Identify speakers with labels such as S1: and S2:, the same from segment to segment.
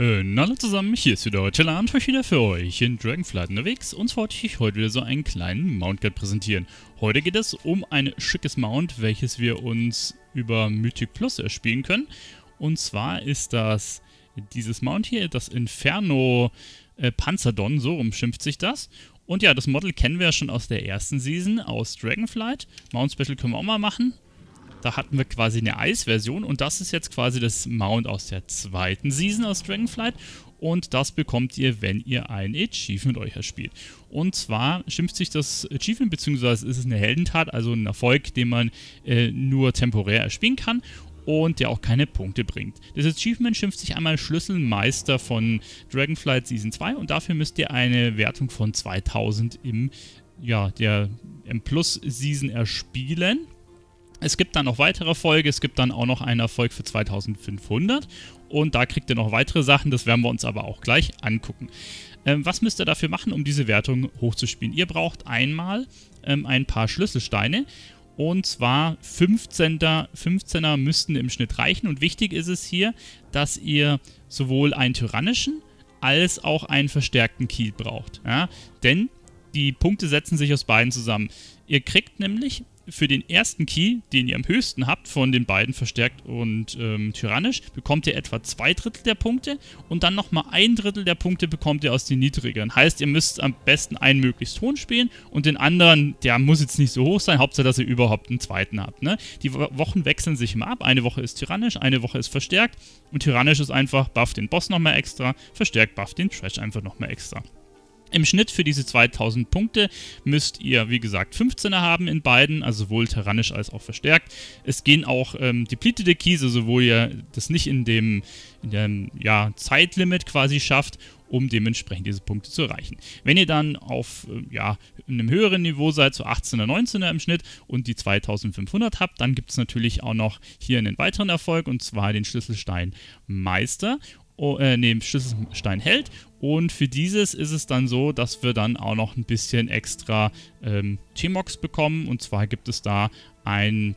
S1: Äh, hallo zusammen, hier ist wieder und euch wieder für euch in Dragonflight unterwegs und zwar wollte ich heute wieder so einen kleinen Mount Guide präsentieren. Heute geht es um ein schickes Mount, welches wir uns über Mythic Plus erspielen können. Und zwar ist das dieses Mount hier, das Inferno äh, Panzerdon, so umschimpft sich das. Und ja, das Model kennen wir ja schon aus der ersten Season, aus Dragonflight. Mount Special können wir auch mal machen. Da hatten wir quasi eine Eis-Version und das ist jetzt quasi das Mount aus der zweiten Season aus Dragonflight. Und das bekommt ihr, wenn ihr ein Achievement euch erspielt. Und zwar schimpft sich das Achievement, beziehungsweise ist es eine Heldentat, also ein Erfolg, den man äh, nur temporär erspielen kann und der auch keine Punkte bringt. Das Achievement schimpft sich einmal Schlüsselmeister von Dragonflight Season 2 und dafür müsst ihr eine Wertung von 2000 im, ja, der M Plus Season erspielen. Es gibt dann noch weitere Erfolge, es gibt dann auch noch einen Erfolg für 2500 und da kriegt ihr noch weitere Sachen, das werden wir uns aber auch gleich angucken. Ähm, was müsst ihr dafür machen, um diese Wertung hochzuspielen? Ihr braucht einmal ähm, ein paar Schlüsselsteine und zwar 15er, 15er müssten im Schnitt reichen und wichtig ist es hier, dass ihr sowohl einen tyrannischen als auch einen verstärkten Key braucht. Ja? Denn die Punkte setzen sich aus beiden zusammen. Ihr kriegt nämlich für den ersten Key, den ihr am höchsten habt, von den beiden verstärkt und ähm, tyrannisch, bekommt ihr etwa zwei Drittel der Punkte und dann nochmal ein Drittel der Punkte bekommt ihr aus den niedrigeren. Heißt, ihr müsst am besten einen möglichst hohen spielen und den anderen, der muss jetzt nicht so hoch sein, Hauptsache, dass ihr überhaupt einen zweiten habt. Ne? Die Wochen wechseln sich immer ab. Eine Woche ist tyrannisch, eine Woche ist verstärkt und tyrannisch ist einfach, buff den Boss nochmal extra, verstärkt buff den Trash einfach nochmal extra. Im Schnitt für diese 2000 Punkte müsst ihr, wie gesagt, 15er haben in beiden, also sowohl tyrannisch als auch verstärkt. Es gehen auch ähm, depletete Keys, also wo ihr das nicht in dem, in dem ja, Zeitlimit quasi schafft, um dementsprechend diese Punkte zu erreichen. Wenn ihr dann auf äh, ja, einem höheren Niveau seid, so 18er, 19er im Schnitt und die 2500 habt, dann gibt es natürlich auch noch hier einen weiteren Erfolg und zwar den Schlüsselstein Meister oh, äh, nee, Schlüsselstein hält. Und für dieses ist es dann so, dass wir dann auch noch ein bisschen extra ähm, T-Mox bekommen. Und zwar gibt es da ein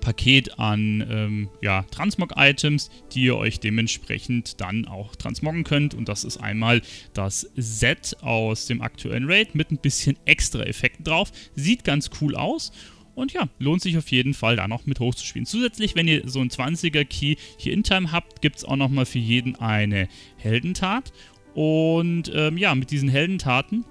S1: Paket an ähm, ja, Transmog-Items, die ihr euch dementsprechend dann auch transmoggen könnt. Und das ist einmal das Set aus dem aktuellen Raid mit ein bisschen extra Effekten drauf. Sieht ganz cool aus. Und ja, lohnt sich auf jeden Fall da noch mit hochzuspielen. Zusätzlich, wenn ihr so einen 20er Key hier in Time habt, gibt es auch nochmal für jeden eine Heldentat. Und ähm, ja, mit diesen Heldentaten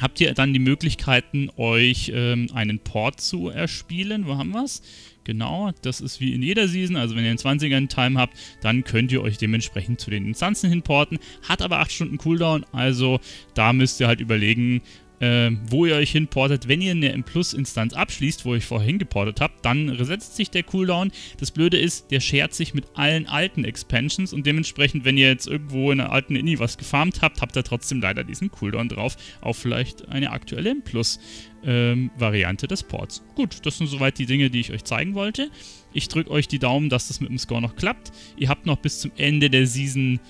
S1: habt ihr dann die Möglichkeiten, euch ähm, einen Port zu erspielen. Wo haben wir es? Genau, das ist wie in jeder Season. Also wenn ihr einen 20er in Time habt, dann könnt ihr euch dementsprechend zu den Instanzen hinporten. Hat aber 8 Stunden Cooldown, also da müsst ihr halt überlegen, äh, wo ihr euch hinportet. Wenn ihr eine M-Plus-Instanz abschließt, wo ihr euch vorher hingeportet habt, dann resetzt sich der Cooldown. Das Blöde ist, der schert sich mit allen alten Expansions und dementsprechend, wenn ihr jetzt irgendwo in einer alten Inni was gefarmt habt, habt ihr trotzdem leider diesen Cooldown drauf auf vielleicht eine aktuelle M-Plus. Ähm, Variante des Ports. Gut, das sind soweit die Dinge, die ich euch zeigen wollte. Ich drücke euch die Daumen, dass das mit dem Score noch klappt. Ihr habt noch bis zum Ende der Season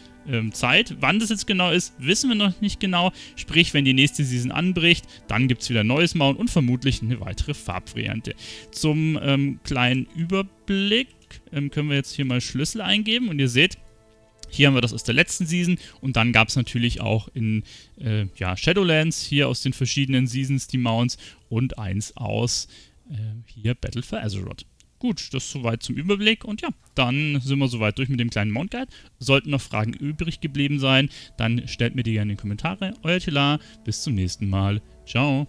S1: Zeit. Wann das jetzt genau ist, wissen wir noch nicht genau. Sprich, wenn die nächste Season anbricht, dann gibt es wieder neues Mount und vermutlich eine weitere Farbvariante. Zum ähm, kleinen Überblick ähm, können wir jetzt hier mal Schlüssel eingeben und ihr seht, hier haben wir das aus der letzten Season und dann gab es natürlich auch in äh, ja, Shadowlands hier aus den verschiedenen Seasons die Mounts und eins aus äh, hier Battle for Azeroth. Gut, das soweit zum Überblick und ja, dann sind wir soweit durch mit dem kleinen Mount Guide. Sollten noch Fragen übrig geblieben sein, dann stellt mir die gerne in die Kommentare. Euer Tila, bis zum nächsten Mal. Ciao.